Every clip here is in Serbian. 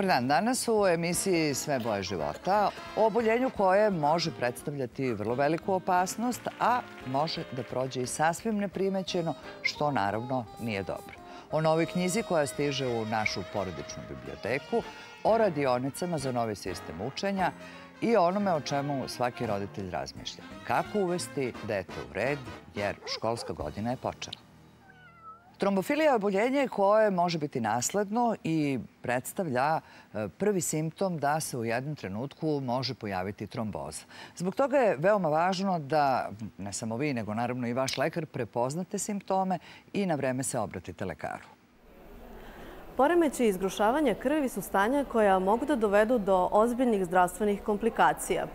Dobar dan. Danas u emisiji Sve boje života o oboljenju koje može predstavljati vrlo veliku opasnost, a može da prođe i sasvim neprimećeno, što naravno nije dobro. O novoj knjizi koja stiže u našu porodičnu biblioteku, o radionicama za novi sistem učenja i onome o čemu svaki roditelj razmišlja. Kako uvesti dete u red, jer školska godina je počela. Trombofilija je oboljenje koje može biti nasledno i predstavlja e, prvi simptom da se u jednom trenutku može pojaviti tromboza. Zbog toga je veoma važno da ne samo vi, nego naravno i vaš lekar prepoznate simptome i na vreme se obratite lekaru. Poremeće izgrušavanja krvi su stanja koja mogu da dovedu do ozbiljnih zdravstvenih komplikacija.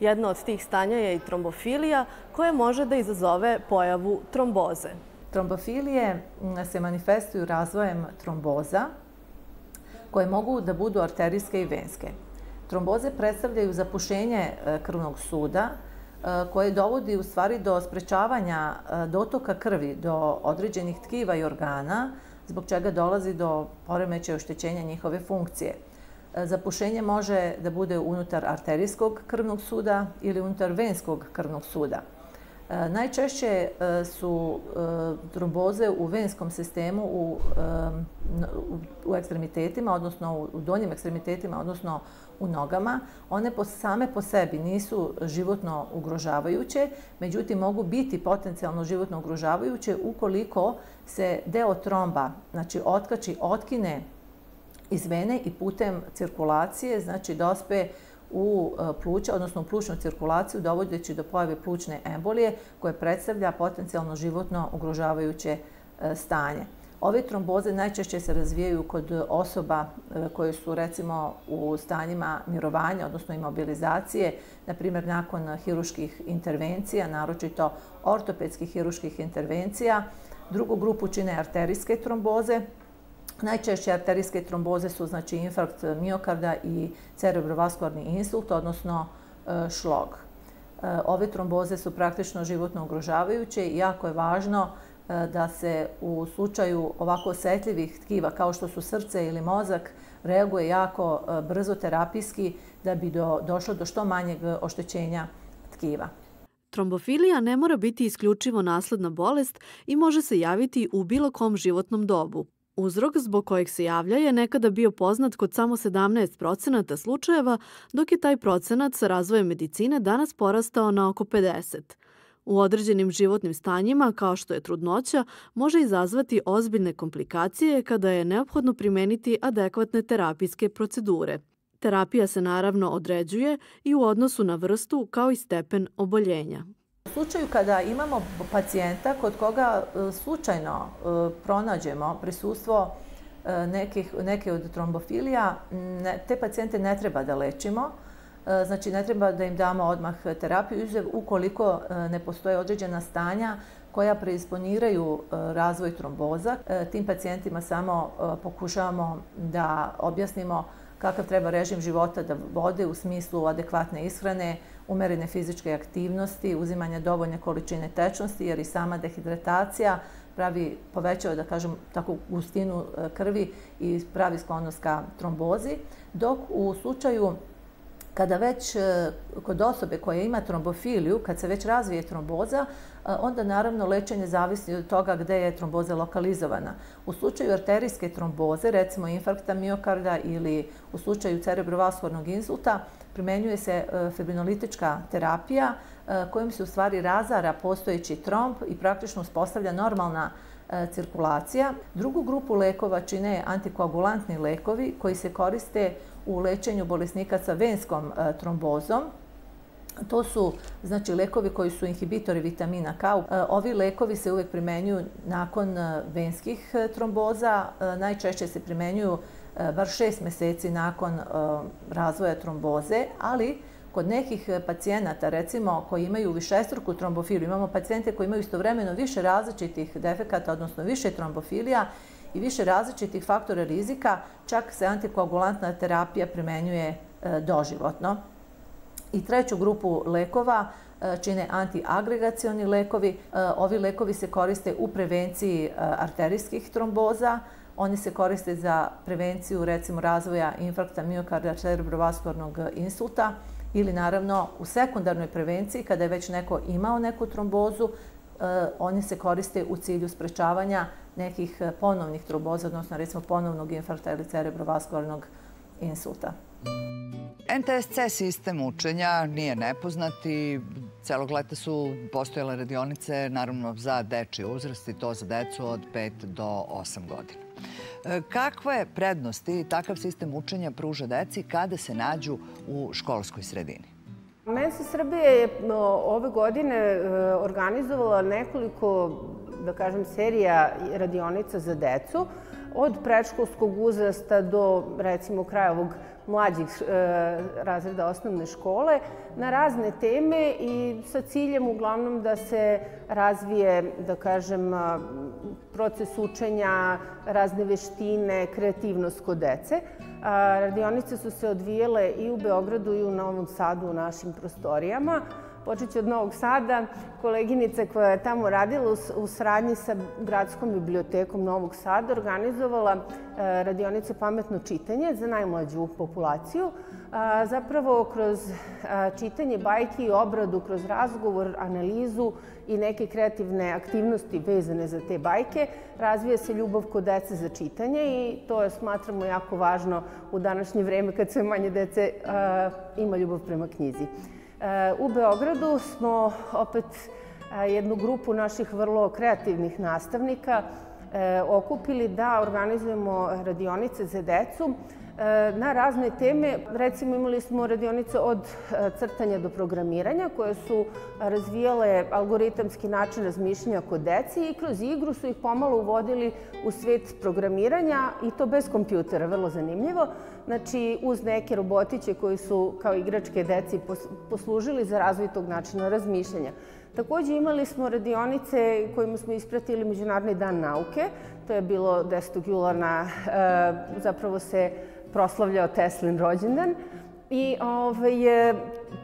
Jedno od tih stanja je i trombofilija koja može da izazove pojavu tromboze. Trombofilije se manifestuju razvojem tromboza koje mogu da budu arterijske i venske. Tromboze predstavljaju zapušenje e, krvnog suda e, koje dovodi u stvari do sprečavanja e, dotoka krvi do određenih tkiva i organa, zbog čega dolazi do poremeća oštećenja njihove funkcije. Zapušenje može da bude unutar arterijskog krvnog suda ili unutar venskog krvnog suda. E, najčešće e, su e, tromboze u venskom sistemu u, u ekstremitetima, odnosno u donjim ekstremitetima, odnosno u nogama. One po, same po sebi nisu životno ugrožavajuće, međutim mogu biti potencijalno životno ugrožavajuće ukoliko se deo tromba, znači otkači, otkine iz vene i putem cirkulacije, znači dospe u e, pluća, odnosno u plućnu cirkulaciju, dovodeći do pojave plućne embolije koje predstavlja potencijalno životno ugrožavajuće e, stanje. Ove tromboze najčešće se razvijaju kod osoba e, koje su recimo u stanjima mirovanja, odnosno imobilizacije, na primjer nakon hiruških intervencija, naročito ortopedskih hiruških intervencija. Drugu grupu čine arterijske tromboze, Najčešće arterijske tromboze su znači infarkt miokarda i cerebrovaskularni insult, odnosno e, šlog. E, ove tromboze su praktično životno ugrožavajuće i jako je važno e, da se u slučaju ovako osetljivih tkiva kao što su srce ili mozak reaguje jako brzo terapijski da bi do, došlo do što manjeg oštećenja tkiva. Trombofilija ne mora biti isključivo nasledna bolest i može se javiti u bilo kom životnom dobu. Uzrok zbog kojeg se javlja je nekada bio poznat kod samo 17 procenata slučajeva, dok je taj procenat sa razvojem medicine danas porastao na oko 50. U određenim životnim stanjima, kao što je trudnoća, može izazvati ozbiljne komplikacije kada je neophodno primeniti adekvatne terapijske procedure. Terapija se naravno određuje i u odnosu na vrstu kao i stepen oboljenja slučaju kada imamo pacijenta kod koga e, slučajno e, pronađemo prisustvo e, nekih, neke od trombofilija, te pacijente ne treba da lečimo. Znači, ne treba da im damo odmah terapiju, izuzev ukoliko ne postoje određena stanja koja preisponiraju razvoj tromboza. Tim pacijentima samo pokušavamo da objasnimo kakav treba režim života da vode u smislu adekvatne ishrane, umerene fizičke aktivnosti, uzimanja dovoljne količine tečnosti, jer i sama dehidratacija pravi, povećava, da kažem, tako gustinu e, krvi i pravi sklonost ka trombozi, dok u slučaju kada već e, kod osobe koja ima trombofiliju, kad se već razvije tromboza, e, onda naravno lečenje zavisi od toga gde je tromboza lokalizovana. U slučaju arterijske tromboze, recimo infarkta miokarda ili u slučaju cerebrovaskularnog insulta, primenjuje se e, fibrinolitička terapija kojom se u stvari razara postojeći tromb i praktično uspostavlja normalna cirkulacija. Drugu grupu lekova čine antikoagulantni lekovi koji se koriste u lečenju bolesnika sa venskom e, trombozom. To su znači lekovi koji su inhibitori vitamina K. E, ovi lekovi se uvek primenjuju nakon e, venskih tromboza. Najčešće se primenjuju bar šest meseci nakon razvoja tromboze, ali kod nekih pacijenata, recimo, koji imaju višestruku trombofiliju, imamo pacijente koji imaju istovremeno više različitih defekata, odnosno više trombofilija, i više različitih faktora rizika, čak se antikoagulantna terapija primenjuje e, doživotno. I treću grupu lekova e, čine antiagregacioni lekovi. E, ovi lekovi se koriste u prevenciji arterijskih tromboza, Oni se koriste za prevenciju recimo razvoja infarkta miokarda cerebrovaskularnog insulta ili naravno u sekundarnoj prevenciji kada je već neko imao neku trombozu, e, oni se koriste u cilju sprečavanja nekih ponovnih tromboza, odnosno recimo ponovnog infarkta ili cerebrovaskularnog insulta. NTSC sistem učenja nije nepoznat i celog leta su postojale radionice, naravno za deči uzrast i to za decu od 5 do 8 godina. Kakve prednosti takav sistem učenja pruža deci kada se nađu u školskoj sredini? Mensa Srbije je ove godine e, organizovala nekoliko, da kažem, serija radionica za decu od predškolskog uzrasta do, recimo, kraja ovog mlađih e, razreda osnovne škole na razne teme i sa ciljem uglavnom da se razvije, da kažem, proces učenja, razne veštine, kreativnost kod dece. Radionice su se odvijele i u Beogradu i u Novom Sadu u našim prostorijama. Počeću od Novog Sada. Koleginica koja je tamo radila u saradnji sa Gradskom bibliotekom Novog Sada organizovala e, radionice pametno čitanje za najmlađu populaciju. Zapravo kroz čitanje bajki i obradu, kroz razgovor, analizu i neke kreativne aktivnosti vezane za te bajke, razvija se ljubav kod dece za čitanje i to je, smatramo, jako važno u današnje vreme kad sve manje dece ima ljubav prema knjizi. U Beogradu smo opet jednu grupu naših vrlo kreativnih nastavnika e, okupili da organizujemo radionice za decu e, na razne teme. Recimo imali smo radionice od e, crtanja do programiranja koje su razvijale algoritamski način razmišljanja kod deci i kroz igru su ih pomalo uvodili u svet programiranja i to bez kompjutera, vrlo zanimljivo. Znači, uz neke robotiće koji su kao igračke deci poslužili za razvoj tog načina razmišljanja. Takođe imali smo radionice kojima smo ispratili Međunarodni dan nauke. To je bilo 10. jula na, e, zapravo se proslavljao Teslin rođendan. I ovaj, e,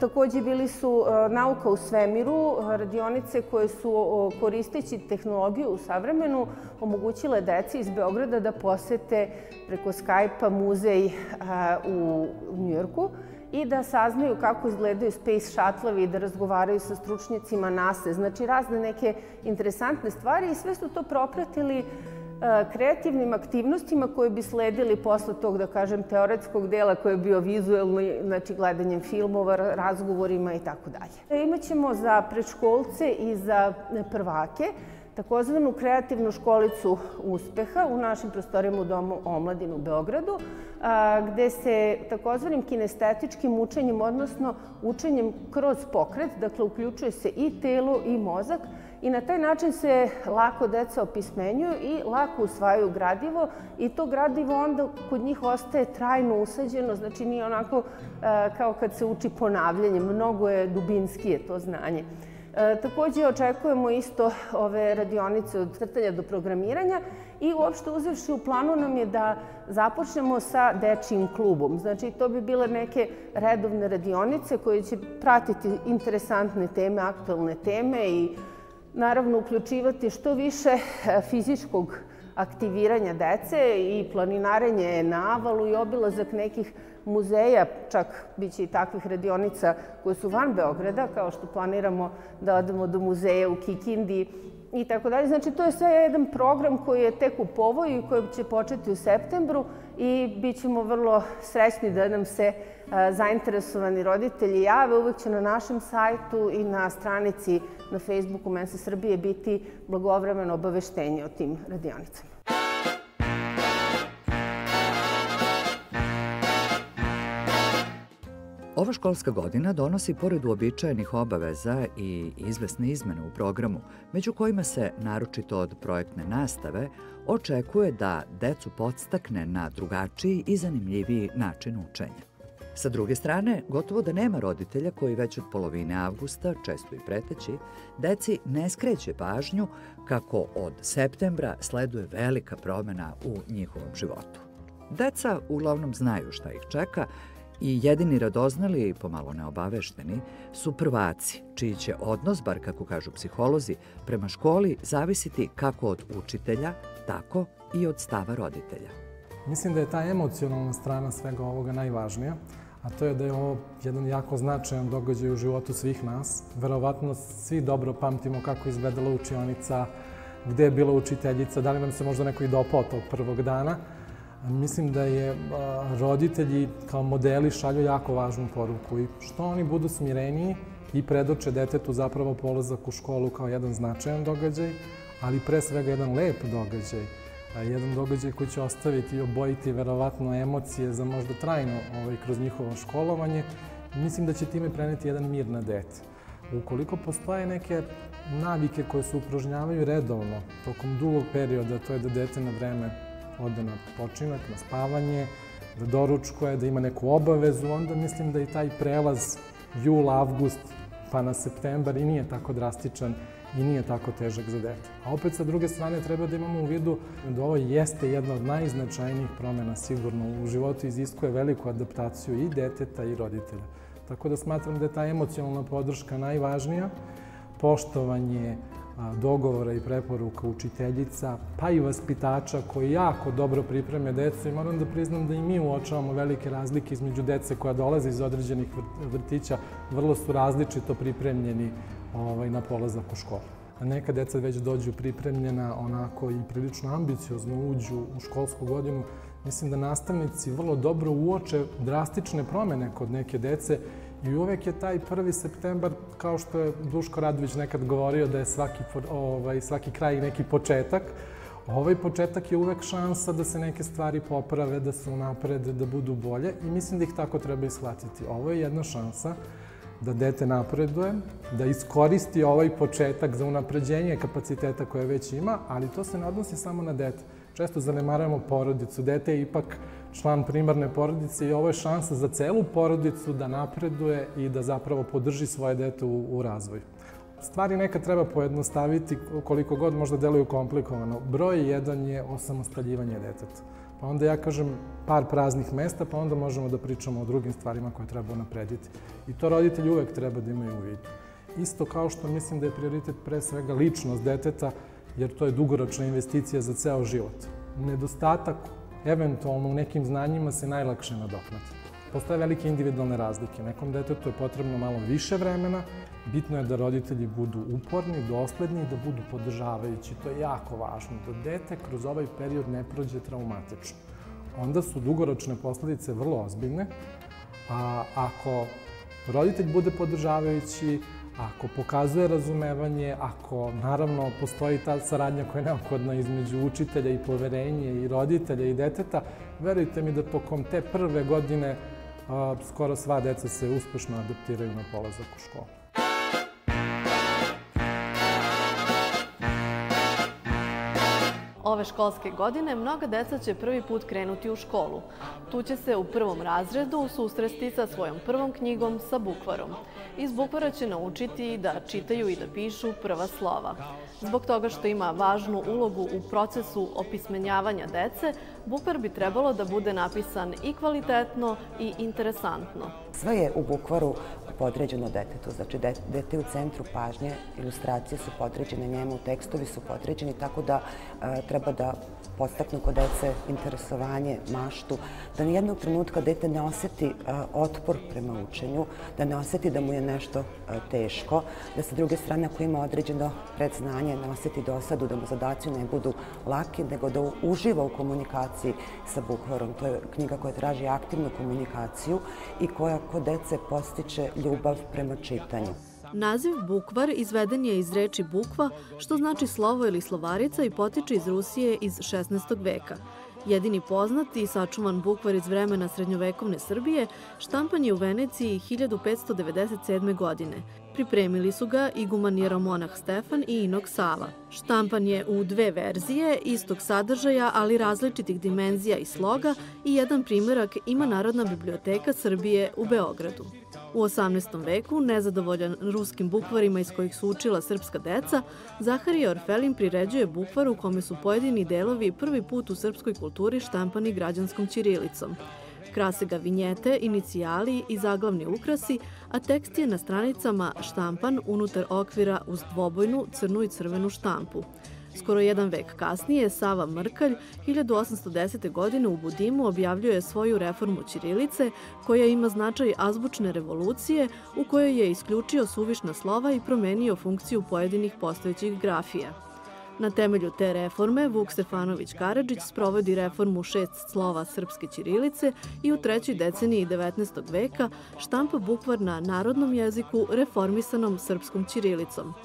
takođe bili su e, nauka u svemiru, radionice koje su koristeći tehnologiju u savremenu omogućile deci iz Beograda da posete preko Skype-a muzej u Njujorku i da saznaju kako izgledaju space shuttle-ovi da razgovaraju sa stručnjacima NASA. Znači razne neke interesantne stvari i sve su to propratili e, kreativnim aktivnostima koje bi sledili posle tog, da kažem, teoretskog dela koji je bio vizuelni, znači gledanjem filmova, razgovorima i tako dalje. Imaćemo za predškolce i za prvake takozvanu kreativnu školicu uspeha u našim prostorijama u Domu omladinu u Beogradu, gde se takozvanim kinestetičkim učenjem, odnosno učenjem kroz pokret, dakle uključuje se i telo i mozak, i na taj način se lako deca opismenjuju i lako usvajaju gradivo i to gradivo onda kod njih ostaje trajno usađeno, znači nije onako kao kad se uči ponavljanjem, mnogo je dubinskije to znanje. E, takođe očekujemo isto ove radionice od crtanja do programiranja i uopšte uzevši u planu nam je da započnemo sa dečijim klubom. Znači to bi bile neke redovne radionice koje će pratiti interesantne teme, aktualne teme i naravno uključivati što više e, fizičkog aktiviranja dece i planinarenje na avalu i obilazak nekih muzeja, čak biće i takvih radionica koje su van Beograda, kao što planiramo da odemo do muzeja u Kikindi i tako dalje. Znači, to je sve jedan program koji je tek u povoju i koji će početi u septembru i bit ćemo vrlo srećni da nam se zainteresovani roditelji jave. Uvek će na našem sajtu i na stranici na Facebooku Mensa Srbije biti blagovremeno obaveštenje o tim radionicama. Ova školska godina donosi pored uobičajenih obaveza i izvesne izmene u programu, među kojima se, naročito od projektne nastave, očekuje da decu podstakne na drugačiji i zanimljiviji način učenja. Sa druge strane, gotovo da nema roditelja koji već od polovine avgusta, često i preteći, deci ne skreće pažnju kako od septembra sleduje velika promena u njihovom životu. Deca uglavnom znaju šta ih čeka I jedini radoznali, pomalo neobavešteni, su prvaci, čiji će odnos, bar kako kažu psiholozi, prema školi zavisiti kako od učitelja, tako i od stava roditelja. Mislim da je ta emocionalna strana svega ovoga najvažnija, a to je da je ovo jedan jako značajan događaj u životu svih nas. Verovatno svi dobro pamtimo kako izgledala učionica, gde je bila učiteljica, da li nam se možda neko i dopao tog prvog dana. Mislim da je roditelji kao modeli šalju jako važnu poruku i što oni budu smireniji i predoče detetu zapravo polazak u školu kao jedan značajan događaj, ali pre svega jedan lep događaj, jedan događaj koji će ostaviti i obojiti verovatno emocije za možda trajno ovaj, kroz njihovo školovanje, mislim da će time preneti jedan mir na dete. Ukoliko postoje neke navike koje se upražnjavaju redovno tokom dugog perioda, to je da dete na vreme ode na počinak, na spavanje, da doručkuje, da ima neku obavezu, onda mislim da i taj prelaz jul, avgust pa na septembar i nije tako drastičan i nije tako težak za dete. A opet sa druge strane treba da imamo u vidu da ovo jeste jedna od najznačajnijih promena sigurno u životu iziskuje veliku adaptaciju i deteta i roditelja. Tako da smatram da je ta emocionalna podrška najvažnija, poštovanje dogovora i preporuka učiteljica, pa i vaspitača koji jako dobro pripreme decu i moram da priznam da i mi uočavamo velike razlike između dece koja dolaze iz određenih vrtića, vrlo su različito pripremljeni ovaj, na polazak u školu. Neka deca već dođu pripremljena onako i prilično ambiciozno uđu u školsku godinu. Mislim da nastavnici vrlo dobro uoče drastične promene kod neke dece I uvek je taj 1. septembar, kao što je Duško Radović nekad govorio da je svaki, ovaj, svaki kraj neki početak, ovaj početak je uvek šansa da se neke stvari poprave, da se unaprede, da budu bolje i mislim da ih tako treba ishvatiti. Ovo je jedna šansa da dete napreduje, da iskoristi ovaj početak za unapređenje kapaciteta koje već ima, ali to se ne odnosi samo na dete. Često zanemarujemo porodicu. Dete je ipak član primarne porodice i ovo je šansa za celu porodicu da napreduje i da zapravo podrži svoje dete u, u razvoju. Stvari nekad treba pojednostaviti koliko god možda deluju komplikovano. Broj jedan je osamostaljivanje deteta. Pa onda ja kažem par praznih mesta, pa onda možemo da pričamo o drugim stvarima koje treba naprediti. I to roditelji uvek treba da imaju u vidu. Isto kao što mislim da je prioritet pre svega ličnost deteta, jer to je dugoročna investicija za ceo život. Nedostatak eventualno u nekim znanjima se najlakše nadoknati. Postoje velike individualne razlike. Nekom detetu je potrebno malo više vremena, bitno je da roditelji budu uporni, dosledni i da budu podržavajući. To je jako važno, da dete kroz ovaj period ne prođe traumatično. Onda su dugoročne posledice vrlo ozbiljne, a ako roditelj bude podržavajući, ako pokazuje razumevanje, ako naravno postoji ta saradnja koja je neophodna između učitelja i poverenje i roditelja i deteta, verujte mi da tokom te prve godine a, skoro sva deca se uspešno adaptiraju na polazak u školu. Ove školske godine mnoga deca će prvi put krenuti u školu. Tu će se u prvom razredu susresti sa svojom prvom knjigom sa bukvarom. Iz bukvara će naučiti da čitaju i da pišu prva slova. Zbog toga što ima važnu ulogu u procesu opismenjavanja dece, bukvar bi trebalo da bude napisan i kvalitetno i interesantno. Sve je u bukvaru podređeno detetu, znači dete u centru pažnje, ilustracije su podređene njemu, tekstovi su podređeni, tako da e, treba da podstaknu kod dece interesovanje, maštu, da ni jednog trenutka dete ne oseti e, otpor prema učenju, da ne oseti da mu je nešto e, teško, da sa druge strane ako ima određeno predznanje ne oseti dosadu, da mu zadaci ne budu laki, nego da uživa u komunikaciji sa bukvarom. To je knjiga koja traži aktivnu komunikaciju i koja kod dece postiče ljubav prema čitanju. Naziv bukvar izveden je iz reči bukva, što znači slovo ili slovarica i potiče iz Rusije iz 16. veka. Jedini poznati i sačuvan bukvar iz vremena srednjovekovne Srbije štampan je u Veneciji 1597. godine. Pripremili su ga iguman jeromonah Stefan i Inok Sava. Štampan je u dve verzije, istog sadržaja, ali različitih dimenzija i sloga i jedan primjerak ima Narodna biblioteka Srbije u Beogradu. U 18. veku, nezadovoljan ruskim bukvarima iz kojih su učila srpska deca, Zaharije Orfelin priređuje bukvar u kome su pojedini delovi prvi put u srpskoj kulturi štampani građanskom ćirilicom. Krase ga vinjete, inicijali i zaglavni ukrasi, a tekst je na stranicama štampan unutar okvira uz dvobojnu crnu i crvenu štampu. Skoro jedan vek kasnije, Sava Mrkalj 1810. godine u Budimu objavljuje svoju reformu Ćirilice, koja ima značaj azbučne revolucije u kojoj je isključio suvišna slova i promenio funkciju pojedinih postojećih grafija. Na temelju te reforme Vuk Stefanović Karadžić sprovodi reformu šest slova srpske ćirilice i u trećoj deceniji 19. veka štampa bukvar na narodnom jeziku reformisanom srpskom ćirilicom –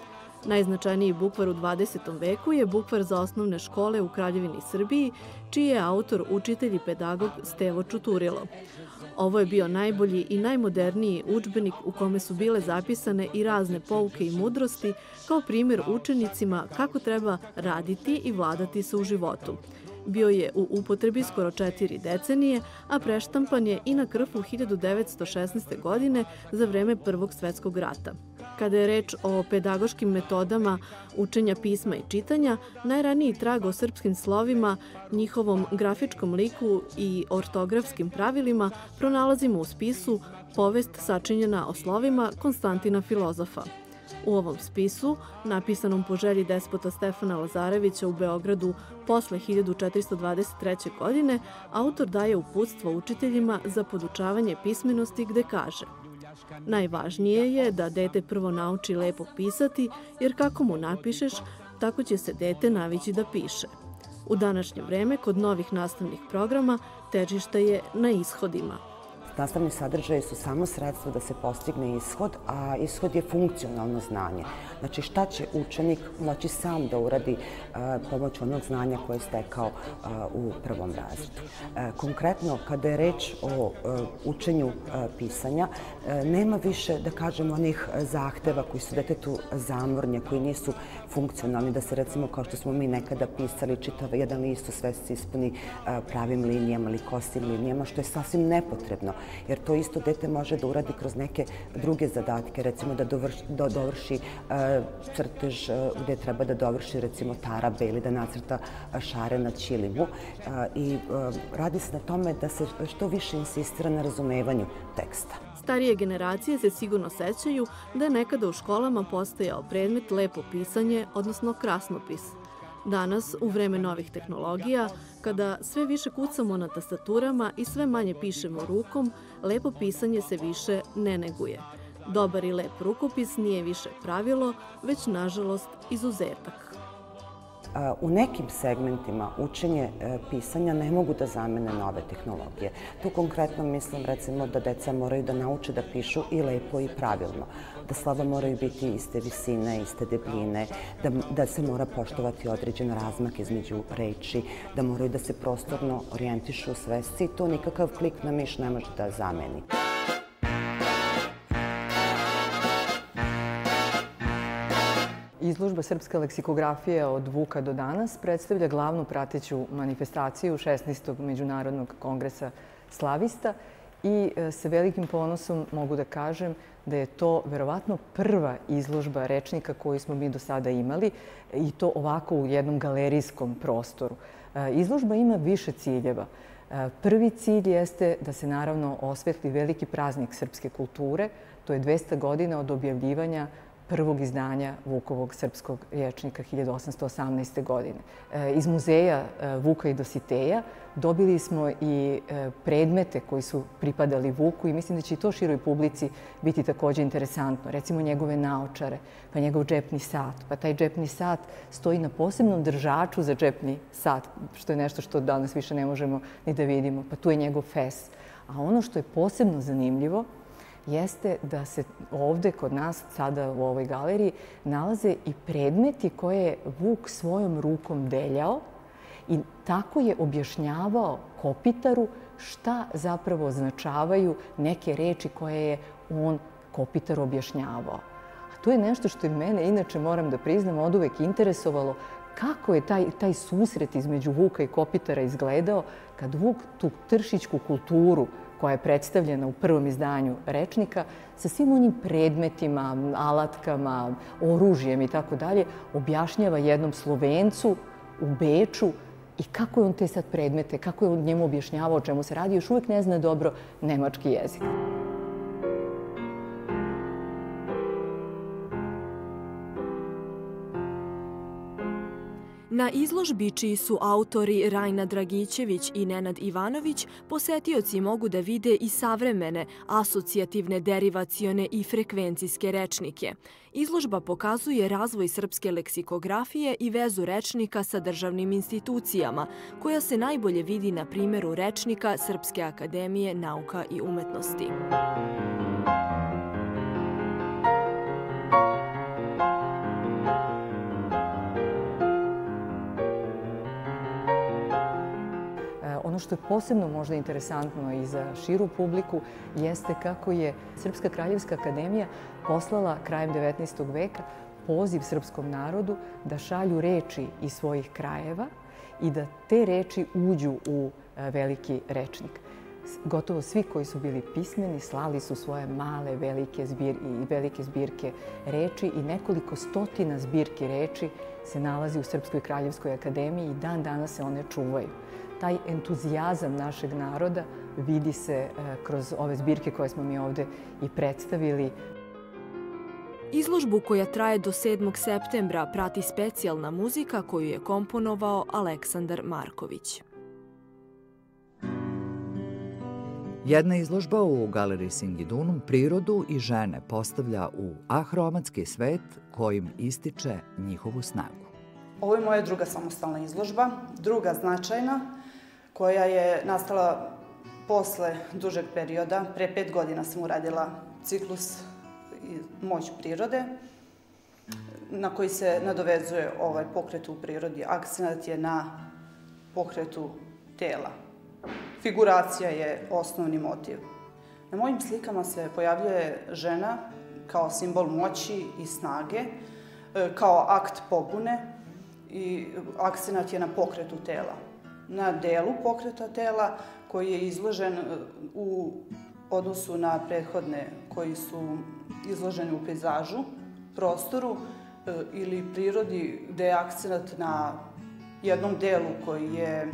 Najznačajniji bukvar u 20. veku je bukvar za osnovne škole u Kraljevini Srbiji, čiji je autor učitelj i pedagog Stevo Čuturilo. Ovo je bio najbolji i najmoderniji učbenik u kome su bile zapisane i razne pouke i mudrosti kao primjer učenicima kako treba raditi i vladati se u životu. Bio je u upotrebi skoro četiri decenije, a preštampan je i na krfu 1916. godine za vreme Prvog svetskog rata. Kada je reč o pedagoškim metodama učenja pisma i čitanja, najraniji trag o srpskim slovima, njihovom grafičkom liku i ortografskim pravilima pronalazimo u spisu Povest sačinjena o slovima Konstantina Filozofa. U ovom spisu, napisanom po želji despota Stefana Lazarevića u Beogradu posle 1423. godine, autor daje uputstvo učiteljima za podučavanje pismenosti gde kaže – Najvažnije je da dete prvo nauči lepo pisati, jer kako mu napišeš, tako će se dete navići da piše. U današnje vreme, kod novih nastavnih programa, težište je na ishodima – Nastavni sadržaje su samo sredstvo da se postigne ishod, a ishod je funkcionalno znanje. Znači šta će učenik moći sam da uradi e, pomoću onog znanja koje je stekao e, u prvom razredu. E, konkretno, kada je reč o učenju pisanja, nema više, da kažem, onih zahteva koji su detetu zamornje, koji nisu funkcionalni, da se recimo kao što smo mi nekada pisali čitav jedan list u sve se ispuni pravim linijama ili kosim linijama, što je sasvim nepotrebno jer to isto dete može da uradi kroz neke druge zadatke, recimo da dovrši, da dovrši crtež gde treba da dovrši recimo tarabe ili da nacrta šare na ćilimu e, i radi se na tome da se što više insistira na razumevanju teksta. Starije generacije se sigurno sećaju da je nekada u školama postojao predmet lepo pisanje, odnosno krasnopis – Danas, u vreme novih tehnologija, kada sve više kucamo na tastaturama i sve manje pišemo rukom, lepo pisanje se više ne neguje. Dobar i lep rukopis nije više pravilo, već, nažalost, izuzetak. U nekim segmentima učenje e, pisanja ne mogu da zamene nove tehnologije. Tu konkretno mislim recimo da deca moraju da nauče da pišu i lepo i pravilno, da slova moraju biti iste visine, iste debljine, da, da se mora poštovati određen razmak između reči, da moraju da se prostorno orijentišu u svesci i to nikakav klik na miš ne može da zameni. Izložba Srpska leksikografija od Vuka do danas predstavlja glavnu prateću manifestaciju 16. Međunarodnog kongresa slavista i e, sa velikim ponosom mogu da kažem da je to verovatno prva izložba rečnika koju smo mi do sada imali i to ovako u jednom galerijskom prostoru. E, izložba ima više ciljeva. E, prvi cilj jeste da se naravno osvetli veliki praznik srpske kulture. To je 200 godina od objavljivanja prvog izdanja Vukovog srpskog rječnika 1818. godine. E, iz muzeja e, Vuka i Dositeja dobili smo i e, predmete koji su pripadali Vuku i mislim da će i to široj publici biti takođe interesantno. Recimo njegove naočare, pa njegov džepni sat. Pa taj džepni sat stoji na posebnom držaču za džepni sat, što je nešto što danas više ne možemo ni da vidimo. Pa tu je njegov fes. A ono što je posebno zanimljivo jeste da se ovde kod nas, sada u ovoj galeriji, nalaze i predmeti koje je Vuk svojom rukom deljao i tako je objašnjavao kopitaru šta zapravo označavaju neke reči koje je on kopitaru objašnjavao. A to je nešto što je mene, inače moram da priznam, od uvek interesovalo kako je taj, taj susret između Vuka i kopitara izgledao kad Vuk tu tršićku kulturu koja je predstavljena u prvom izdanju rečnika, sa svim onim predmetima, alatkama, oružjem i tako dalje, objašnjava jednom Slovencu u Beču i kako je on te sad predmete, kako je on njemu objašnjavao o čemu se radi, još uvijek ne zna dobro nemački jezik. Na izložbi čiji su autori Rajna Dragićević i Nenad Ivanović, posetioci mogu da vide i savremene, asocijativne, derivacione i frekvencijske rečnike. Izložba pokazuje razvoj srpske leksikografije i vezu rečnika sa državnim institucijama, koja se najbolje vidi na primjeru rečnika Srpske akademije nauka i umetnosti. Ono što je posebno možda interesantno i za širu publiku jeste kako je Srpska kraljevska akademija poslala krajem 19. veka poziv srpskom narodu da šalju reči iz svojih krajeva i da te reči uđu u e, veliki rečnik. Gotovo svi koji su bili pismeni slali su svoje male, velike, zbir, velike zbirke reči i nekoliko stotina zbirki reči se nalazi u Srpskoj kraljevskoj akademiji i dan danas se one čuvaju taj entuzijazam našeg naroda vidi se e, kroz ove zbirke koje smo mi ovde i predstavili. Izložbu koja traje do 7. septembra prati specijalna muzika koju je komponovao Aleksandar Marković. Jedna izložba u galeriji Singidunum prirodu i žene postavlja u ahromatski svet kojim ističe njihovu snagu. Ovo je moja druga samostalna izložba, druga značajna, koja je nastala posle dužeg perioda. Pre pet godina sam uradila ciklus Moć prirode, na koji se nadovezuje ovaj pokret u prirodi. Akcenat je na pokretu tela. Figuracija je osnovni motiv. Na mojim slikama se pojavljuje žena kao simbol moći i snage, e, kao akt pobune i akcenat je na pokretu tela na delu pokreta tela koji je izložen e, u odnosu na prethodne koji su izloženi u pejzažu, prostoru e, ili prirodi gde je akcenat na jednom delu koji je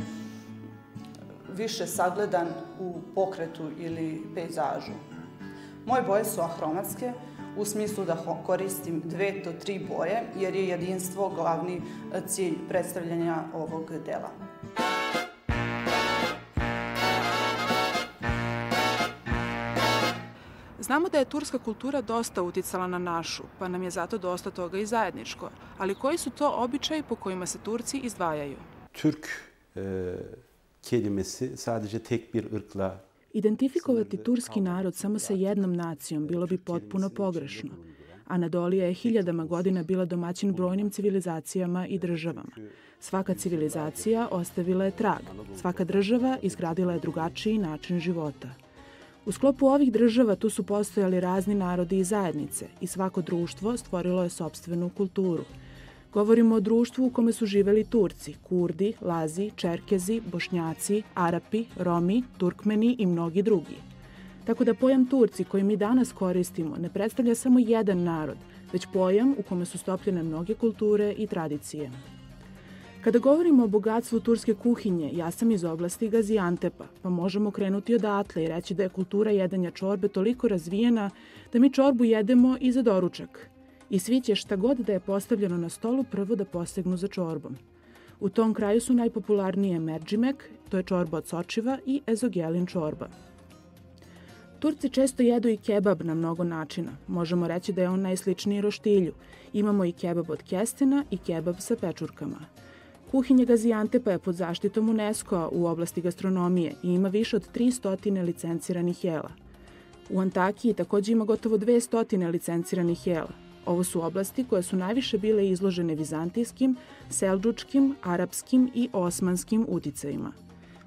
više sagledan u pokretu ili pejzažu. Moje boje su ahromatske, u smislu da koristim dve do tri boje, jer je jedinstvo glavni e, cilj predstavljanja ovog dela. Znamo da je turska kultura dosta uticala na našu, pa nam je zato dosta toga i zajedničko. Ali koji su to običaji po kojima se Turci izdvajaju? Türk e, kelimesi sadece tek bir ırkla Identifikovati turski narod samo sa jednom nacijom bilo bi potpuno pogrešno. Anadolija je hiljadama godina bila domaćin brojnim civilizacijama i državama. Svaka civilizacija ostavila je trag, svaka država izgradila je drugačiji način života. U sklopu ovih država tu su postojali razni narodi i zajednice i svako društvo stvorilo je sobstvenu kulturu. Govorimo o društvu u kome su živeli Turci, Kurdi, Lazi, Čerkezi, Bošnjaci, Arapi, Romi, Turkmeni i mnogi drugi. Tako da pojam Turci koji mi danas koristimo ne predstavlja samo jedan narod, već pojam u kome su stopljene mnoge kulture i tradicije. Kada govorimo o bogatstvu turske kuhinje, ja sam iz oblasti Gaziantepa, pa možemo krenuti odatle i reći da je kultura jedanja čorbe toliko razvijena da mi čorbu jedemo i za doručak. I svi će šta god da je postavljeno na stolu prvo da posegnu za čorbom. U tom kraju su najpopularnije merđimek, to je čorba od sočiva, i ezogelin čorba. Turci često jedu i kebab na mnogo načina. Možemo reći da je on najsličniji roštilju. Imamo i kebab od kestena i kebab sa pečurkama. Kuhinja Gaziantepa je pod zaštitom UNESCO u oblasti gastronomije i ima više od 300 licenciranih jela. U Antakiji takođe ima gotovo 200 licenciranih jela. Ovo su oblasti koje su najviše bile izložene vizantijskim, selđučkim, arapskim i osmanskim uticajima.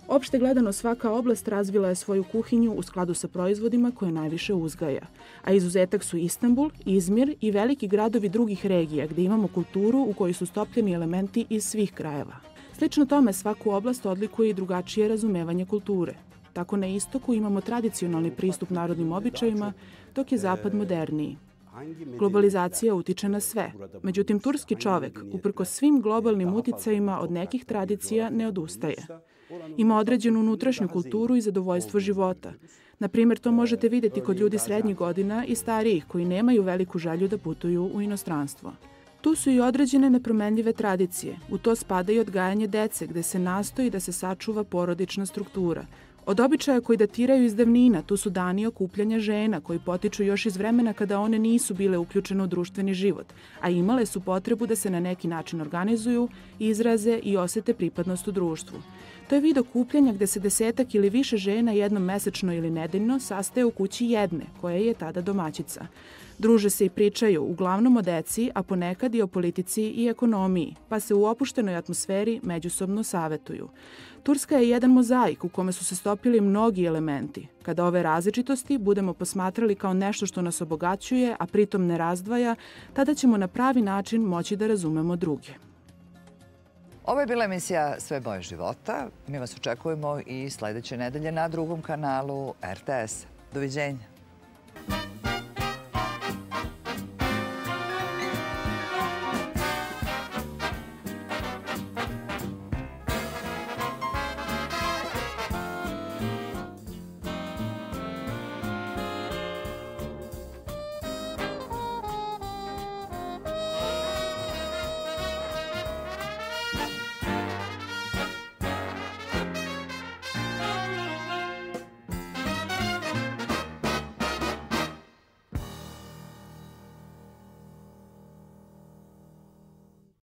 Opšte gledano svaka oblast razvila je svoju kuhinju u skladu sa proizvodima koje najviše uzgaja, a izuzetak su Istanbul, Izmir i veliki gradovi drugih regija gde imamo kulturu u kojoj su stopljeni elementi iz svih krajeva. Slično tome svaku oblast odlikuje i drugačije razumevanje kulture. Tako na istoku imamo tradicionalni pristup narodnim običajima, dok je zapad moderniji. Globalizacija utiče na sve. Međutim, turski čovek, uprko svim globalnim uticajima od nekih tradicija, ne odustaje. Ima određenu unutrašnju kulturu i zadovoljstvo života. Na primjer, to možete videti kod ljudi srednjih godina i starijih koji nemaju veliku želju da putuju u inostranstvo. Tu su i određene nepromenljive tradicije. U to spada i odgajanje dece, gde se nastoji da se sačuva porodična struktura. Od običaja koji datiraju iz davnina, tu su dani okupljanja žena koji potiču još iz vremena kada one nisu bile uključene u društveni život, a imale su potrebu da se na neki način organizuju, izraze i osete pripadnost u društvu. To je vid okupljanja gde se desetak ili više žena jednom mesečno ili nedeljno sastaje u kući jedne, koja je tada domaćica. Druže se i pričaju uglavnom o deci, a ponekad i o politici i ekonomiji, pa se u opuštenoj atmosferi međusobno savetuju. Turska je jedan mozaik u kome su se stopili mnogi elementi. Kada ove različitosti budemo posmatrali kao nešto što nas obogaćuje, a pritom ne razdvaja, tada ćemo na pravi način moći da razumemo druge. Ovo je bila emisija Sve boje života. Mi vas očekujemo i sledeće nedelje na drugom kanalu RTS. Doviđenja.